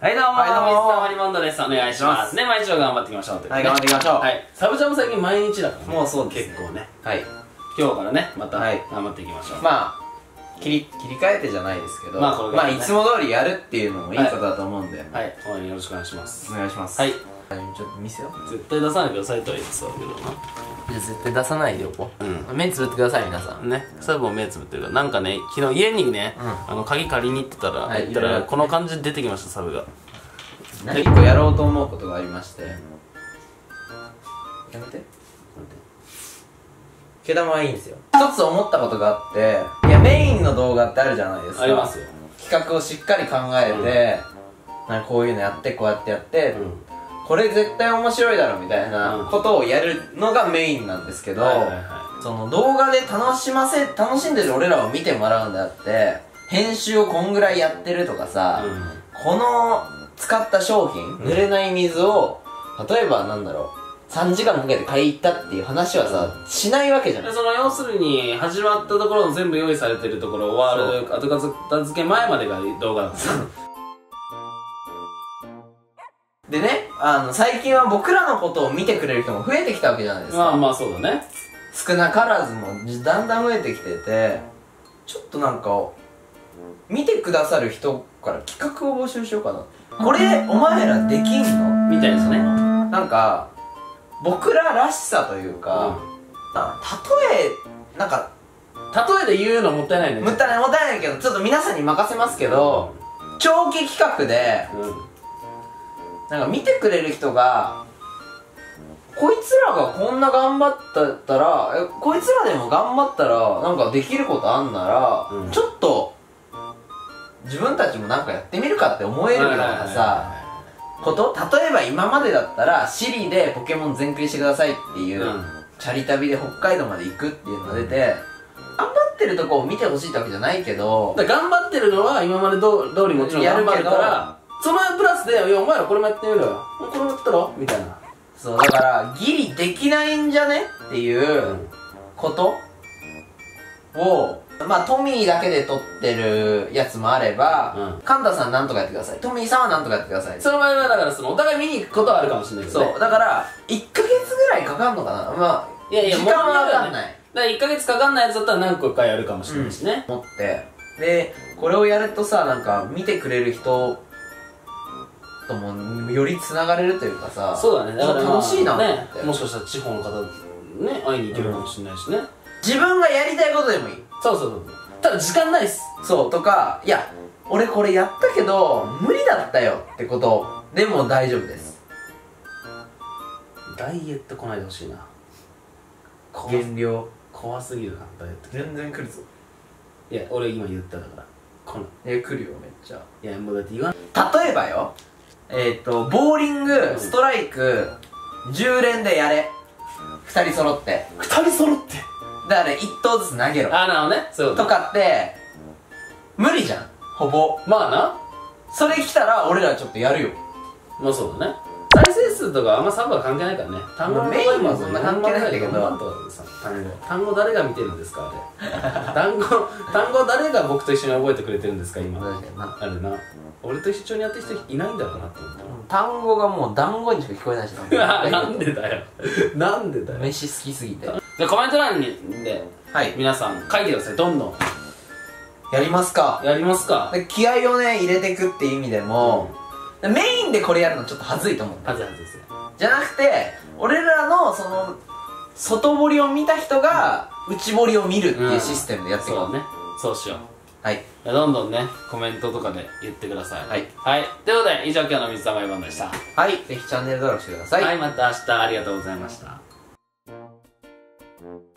はいどうもはいどうも水溜りボンドですお願いしますね毎日頑張っていきましょうというはい頑張っていきましょう。はい。サブチャンも最近毎日だからね。もうそうですね。結構ね。はい。今日からねまたはい。頑張っていきましょう。まあ切り切り替えてじゃないですけどまあこれからねいつも通りやるっていうのもいいことだと思うんで、はい。応援よろしくお願いします。お願いします。はい。ちょっと見せよう。絶対出さないでくださいとは言ってたけどじゃあ絶対出さないでおこう、う目つぶってください皆さん。なねサブも目つぶってるからなんかね昨日家にねあの鍵借りに行ってたらはい。行ったらこの感じで出てきましたサブが。一個やろうと思うことがありましてやめて。毛玉はいいんですよ。一つ思ったことがあっての動画ってあるじゃないですか。ありますよ。企画をしっかり考えて、なんかこういうのやってこうやってやって、これ絶対面白いだろみたいなことをやるのがメインなんですけど、はいはいはその動画で楽しませ楽しんでる俺らを見てもらうんであって編集をこんぐらいやってるとかさ、いこの使った商品濡れない水を例えばなんだろう3時間かけて買い行ったっていう話はさしないわけじゃないでその要するに始まったところの全部用意されてるところ終わる後片付け前までが動画だった。でねあの最近は僕らのことを見てくれる人も増えてきたわけじゃないですか、まあまあそうだね。少なからずもだんだん増えてきててちょっとなんか見てくださる人から企画を募集しようかな。これお前らできんの？みたいですね。なんか僕ららしさというか、あ例えなんか例えで言うのもったいないね。もったいないもったいないけどちょっと皆さんに任せますけど長期企画でうん。なんか見てくれる人がこいつらがこんな頑張ったらえこいつらでも頑張ったらなんかできることあんなら、うん。ちょっと自分たちもなんかやってみるかって思えるようなさこと。例えば今までだったらシリでポケモン全クリしてくださいっていう、うん。チャリ旅で北海道まで行くっていうのが出て、頑張ってるとこを見てほしいってわけじゃないけど頑張ってるのは今までど通りもちろん頑張るからそのプラスで「いやお前らこれもやってみろよ。これもやったろ?」みたいな。そうだからギリできないんじゃね？っていうことをまあトミーだけで撮ってるやつもあれば、うん。カンタさんなんとかやってください。トミーさんはなんとかやってください。その場合はだからそのお互い見に行くことはあるかもしれないけどね。そう。だから1ヶ月ぐらいかかんのかな。まあいやいや時間はわかんいない。だから1ヶ月かかんないやつだったら何個かやるかもしれないしね、思って。でこれをやるとさなんか見てくれる人ともよりつながれるというかさそうだね。だから、まあ楽しいなねもしかしたら地方の方ね会いに行けるかもしれないしね、自分がやりたいことでもいい。そうそうそうただ時間ないっす。そうとかいや俺これやったけど無理だったよってこと。でも大丈夫です。ダイエット来ないでほしいな。怖減量。怖すぎるなダイエット。全然来るぞ。いや俺今言っただから。来ないえ来るよめっちゃ。いやもうだって言わん。例えばよ。えっ、とボーリングストライク10連でやれ。2人揃って。2人揃ってだから1投ずつ投げろ。ああなるほどね。そういうこととかって無理じゃん。ほぼ。まあな。それ来たら俺らちょっっとやるよ。まあそうだね。再生数とかあんまサブは関係ないからね。単語のメインはそんな関係ないんだけど。4万とかでさ単語単語誰が見てるんですか？あれ。単語 単語誰が僕と一緒に覚えてくれてるんですか？今。あれな。俺と一緒にやってる人いないんだろうなって思った。単語がもう団子にしか聞こえないし。なんでだよ。なんでだよ。飯好きすぎてじゃあコメント欄にではい。皆さん書いてください。どんどん。やりますか。やりますか。で気合をね入れていくっていう意味でも、メインでこれやるのちょっと恥ずいと思うはずはずですよじゃなくて俺らのその外堀を見た人が内堀を見るっていうシステムでやっていこう、そうね。そうしよう。はい。どんどんねコメントとかで言ってください。はい、はい、ということで以上今日の水溜りボンドでした。はい。ぜひチャンネル登録してください、はい、また明日ありがとうございました Mm-hmm.